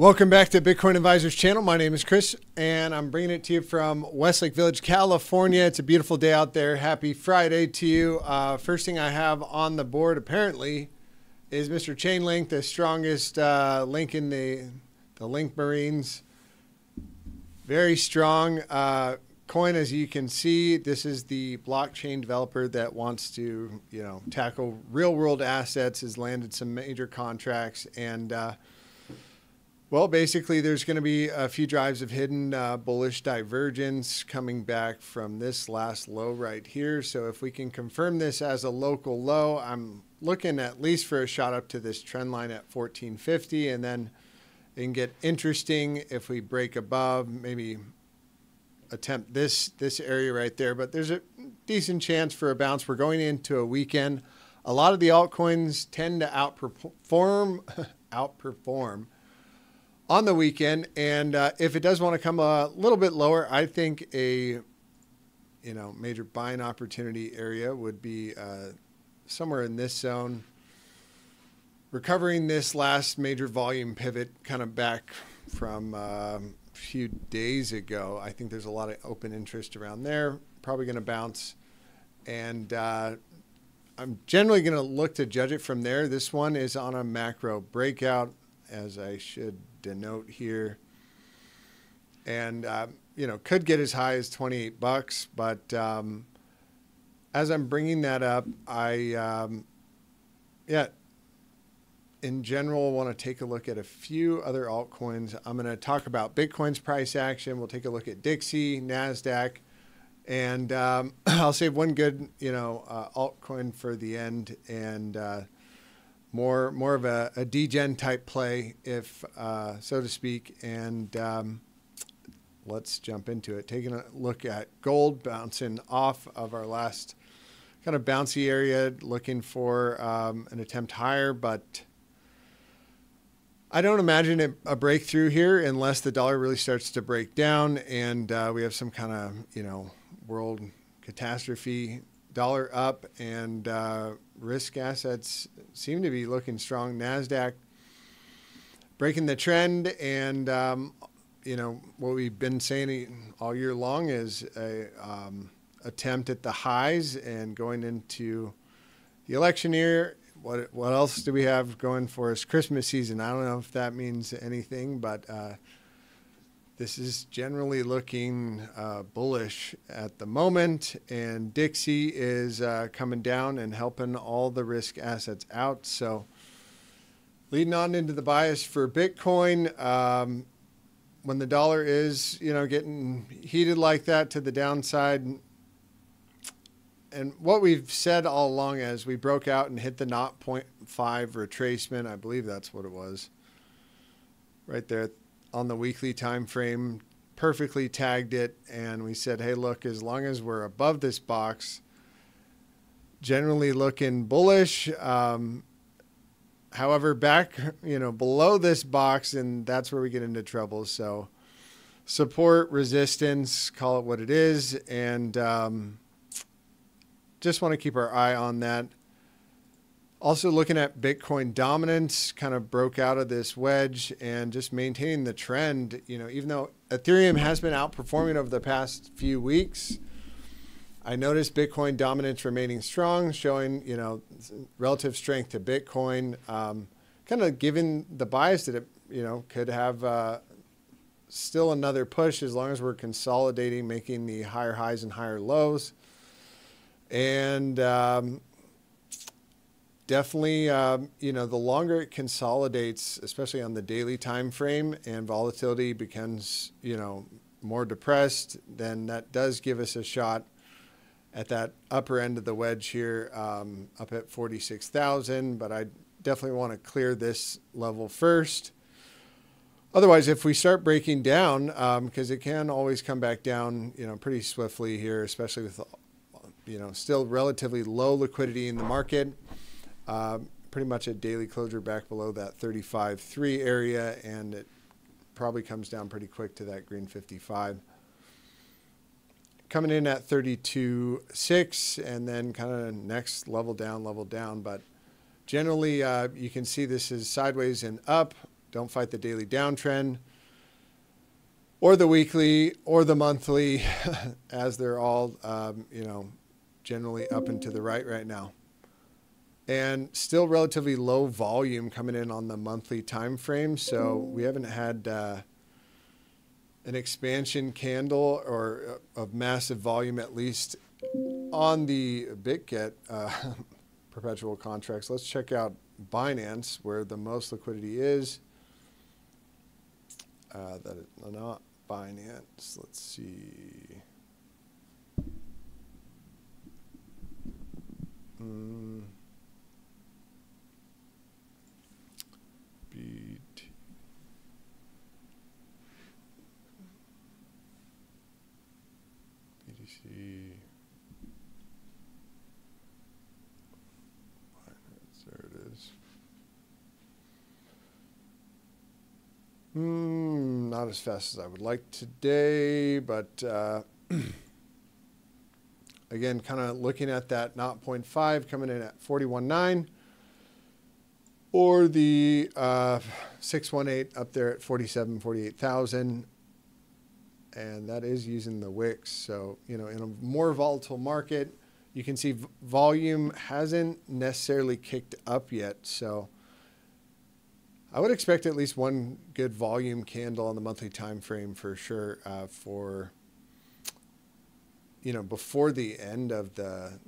Welcome back to Bitcoin Advizers channel. My name is Chris, and I'm bringing it to you from Westlake Village, California. It's a beautiful day out there. Happy Friday to you. Uh, first thing I have on the board, apparently, is Mr. Chainlink, the strongest uh, link in the the Link Marines. Very strong uh, coin, as you can see. This is the blockchain developer that wants to, you know, tackle real world assets. Has landed some major contracts and uh, well, basically, there's going to be a few drives of hidden uh, bullish divergence coming back from this last low right here. So if we can confirm this as a local low, I'm looking at least for a shot up to this trend line at 1450, and then it can get interesting if we break above, maybe attempt this this area right there. But there's a decent chance for a bounce. We're going into a weekend. A lot of the altcoins tend to outperform outperform on the weekend. And uh, if it does want to come a little bit lower, I think a you know major buying opportunity area would be uh, somewhere in this zone. Recovering this last major volume pivot, kind of back from um, a few days ago. I think there's a lot of open interest around there. Probably going to bounce, and uh, I'm generally going to look to judge it from there. This one is on a macro breakout, as I should denote here. And, uh, you know, could get as high as 28 bucks. But um, as I'm bringing that up, I, um, yeah, in general, want to take a look at a few other altcoins. I'm going to talk about Bitcoin's price action. We'll take a look at Dixie, NASDAQ. And um, I'll save one good, you know, uh, altcoin for the end. And, uh, more more of a, a degen type play, if uh, so to speak. And um, let's jump into it. Taking a look at gold bouncing off of our last kind of bouncy area, looking for um, an attempt higher, but. I don't imagine it, a breakthrough here unless the dollar really starts to break down and uh, we have some kind of you know world catastrophe dollar up and uh, risk assets seem to be looking strong. Nasdaq breaking the trend, and um, you know what we've been saying all year long is a um, attempt at the highs and going into the election year. What what else do we have going for us? Christmas season. I don't know if that means anything, but uh, this is generally looking uh, bullish at the moment, and Dixie is uh, coming down and helping all the risk assets out. So, leading on into the bias for Bitcoin, um, when the dollar is, you know, getting heated like that to the downside, and what we've said all along as we broke out and hit the 0.5 retracement, I believe that's what it was, right there on the weekly time frame, perfectly tagged it, and we said, hey, look, as long as we're above this box, generally looking bullish. Um, however, back you know below this box, and that's where we get into trouble. So support, resistance, call it what it is, and um, just want to keep our eye on that. Also, looking at Bitcoin dominance, kind of broke out of this wedge and just maintaining the trend. You know, even though Ethereum has been outperforming over the past few weeks, I noticed Bitcoin dominance remaining strong, showing you know relative strength to Bitcoin. Um, kind of given the bias that it you know could have uh, still another push as long as we're consolidating, making the higher highs and higher lows. And um, definitely, um, you know, the longer it consolidates, especially on the daily time frame, and volatility becomes, you know, more depressed, then that does give us a shot at that upper end of the wedge here, um, up at 46,000. But I definitely want to clear this level first. Otherwise, if we start breaking down, because um, it can always come back down, you know, pretty swiftly here, especially with, you know, still relatively low liquidity in the market. Uh, pretty much a daily closure back below that 35.3 area, and it probably comes down pretty quick to that green 55. Coming in at 32.6, and then kind of next level down, level down. But generally, uh, you can see this is sideways and up. don't fight the daily downtrend or the weekly or the monthly, as they're all, um, you know, generally up and to the right right now. And still relatively low volume coming in on the monthly time frame. So we haven't had uh, an expansion candle or uh, of massive volume, at least on the BitGet uh, perpetual contracts. Let's check out Binance, where the most liquidity is. Uh, that is not Binance. Let's see. Mm. BT. BTC. There it is. Mm, not as fast as I would like today, but uh, again, kind of looking at that 0.5 coming in at 41.9 or the uh, 618 up there at 47, 48,000. And that is using the wicks. So, you know, in a more volatile market, you can see volume hasn't necessarily kicked up yet. So, I would expect at least one good volume candle on the monthly time frame for sure uh, for you know before the end of the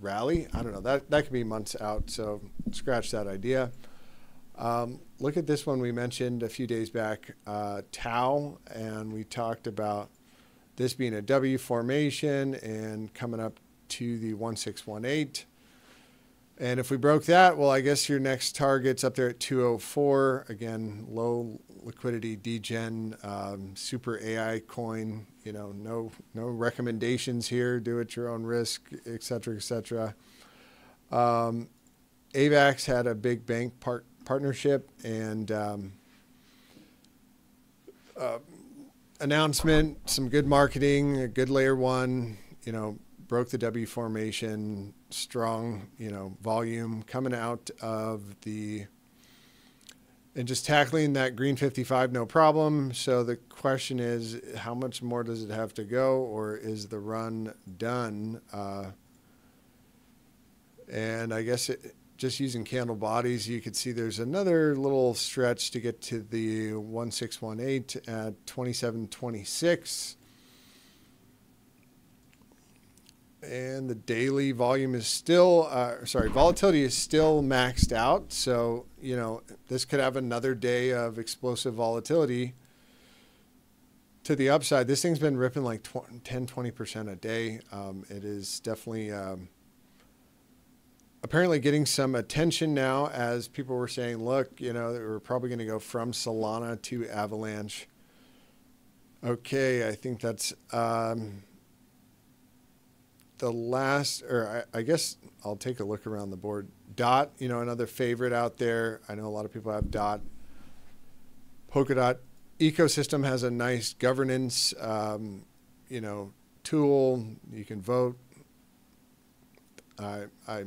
rally. I don't know that that could be months out, so scratch that idea. Um, look at this one we mentioned a few days back, uh, TAO, and we talked about this being a W formation and coming up to the 1618. And if we broke that, well, I guess your next target's up there at 204. Again, low liquidity degen, um, super AI coin. You know, no no recommendations here. Do at your own risk, et cetera, et cetera. Um, AVAX had a big bank part, partnership and um, uh, announcement, some good marketing, a good layer one. You know, broke the W formation, strong, you know, volume coming out of the and just tackling that green 55 no problem. So the question is how much more does it have to go or is the run done? Uh, and I guess it, just using candle bodies, you could see there's another little stretch to get to the 1618 at 2726 and the daily volume is still uh, sorry volatility is still maxed out. So you know this could have another day of explosive volatility to the upside. This thing's been ripping like 10 20% a day. Um, it is definitely um, apparently getting some attention now as people were saying look you know we're probably going to go from solana to avalanche. Okay i think that's um, the last, or I, I, guess I'll take a look around the board. Dot, you know, another favorite out there. I know a lot of people have Dot. Polkadot ecosystem has a nice governance, um, you know, tool. You can vote. I, I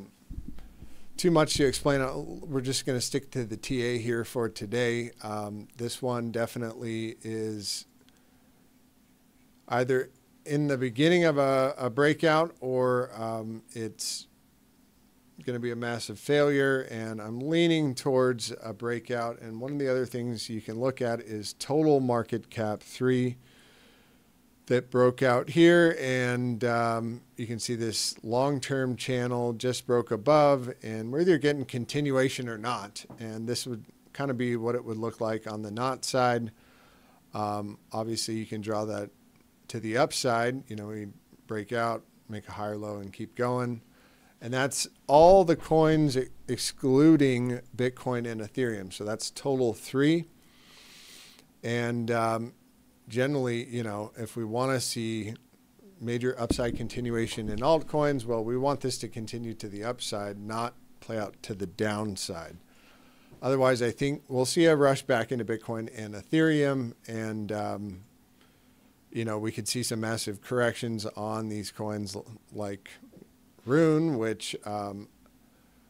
too much to explain. We're just going to stick to the TA here for today. Um, this one definitely is either in the beginning of a, a breakout or um, it's going to be a massive failure. And I'm leaning towards a breakout. And one of the other things you can look at is total market cap three that broke out here. And um, you can see this long term channel just broke above, and we're either getting continuation or not. And this would kind of be what it would look like on the not side. Um, obviously, you can draw that to the upside, you know, we break out, make a higher low, and keep going. And that's all the coins excluding Bitcoin and Ethereum. So that's total three. And um, generally, you know, if we want to see major upside continuation in altcoins, well, we want this to continue to the upside, not play out to the downside. Otherwise, I think we'll see a rush back into Bitcoin and Ethereum, and um, you know, we could see some massive corrections on these coins like Rune, which um,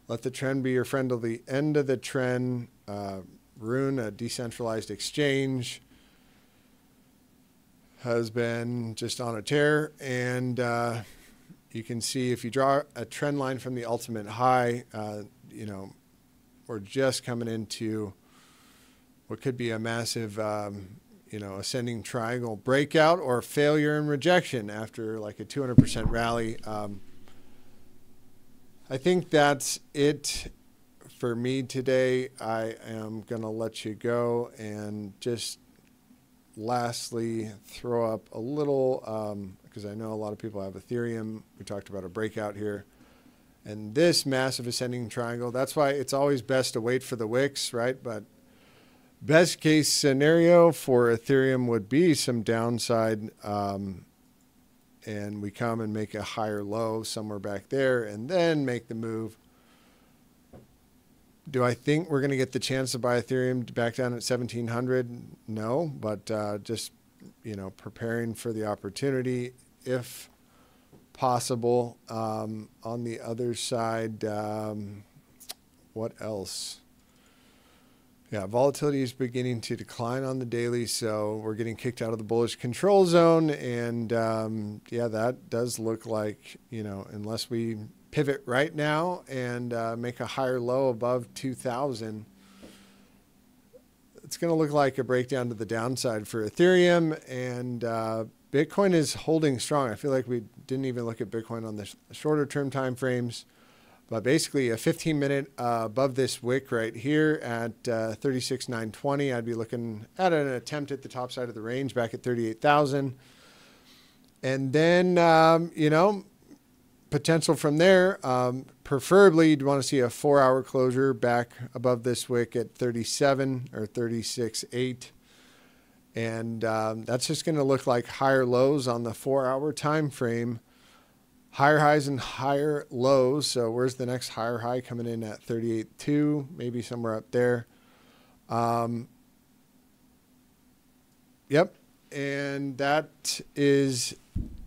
let the trend be your friend till the end of the trend. Uh, Rune, a decentralized exchange, has been just on a tear. And uh, you can see if you draw a trend line from the ultimate high, uh, you know, we're just coming into what could be a massive, um, you know, ascending triangle breakout or failure and rejection after like a 200% rally. Um, I think that's it for me today. I am going to let you go and just lastly throw up a little because um, I know a lot of people have Ethereum. We talked about a breakout here. And this massive ascending triangle, that's why it's always best to wait for the wicks, right? But best case scenario for Ethereum would be some downside um, and we come and make a higher low somewhere back there and then make the move. Do I think we're going to get the chance to buy Ethereum back down at 1700? No, but uh, just you know preparing for the opportunity if possible. Um, on the other side, um, what else? Yeah, volatility is beginning to decline on the daily, so we're getting kicked out of the bullish control zone, and um, yeah, that does look like you know, unless we pivot right now and uh, make a higher low above 2,000, it's going to look like a breakdown to the downside for Ethereum, and uh, Bitcoin is holding strong. I feel like we didn't even look at Bitcoin on the shorter term time frames. But basically, a 15 minute uh, above this wick right here at uh, 36,920, I'd be looking at an attempt at the top side of the range back at 38,000. And then, um, you know, potential from there. Um, preferably, you'd want to see a four hour closure back above this wick at 37 or 36.8. And um, that's just going to look like higher lows on the four hour time frame higher highs and higher lows. So where's the next higher high coming in at 38.2, maybe somewhere up there. Um, yep. And that is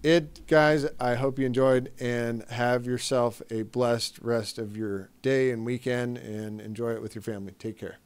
it, guys. I hope you enjoyed and have yourself a blessed rest of your day and weekend and enjoy it with your family. Take care.